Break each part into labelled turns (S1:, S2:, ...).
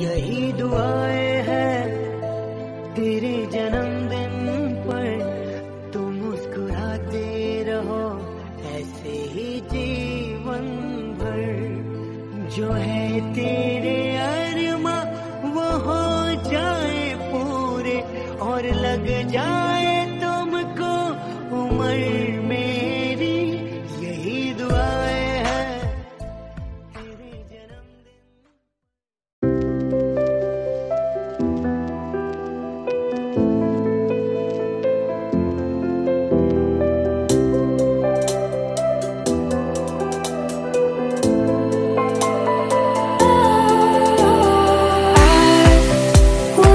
S1: यही दुआएँ हैं तेरे जन्मदिन पर। तुम मुस्कुराते रहो, ऐसे ही जीवन भर जो है तेरे आ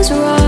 S2: was wrong.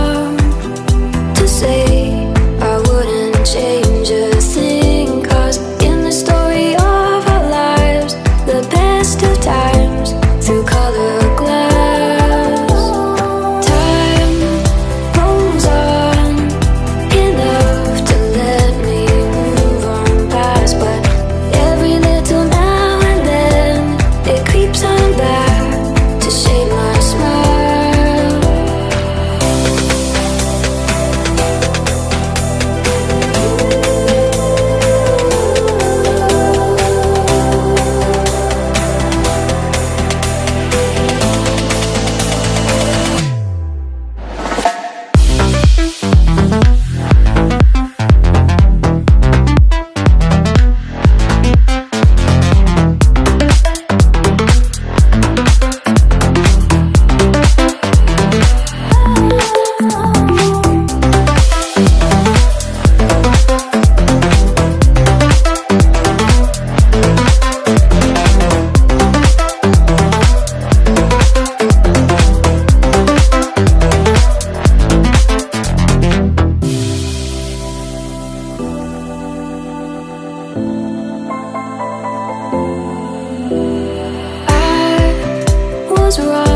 S2: rise.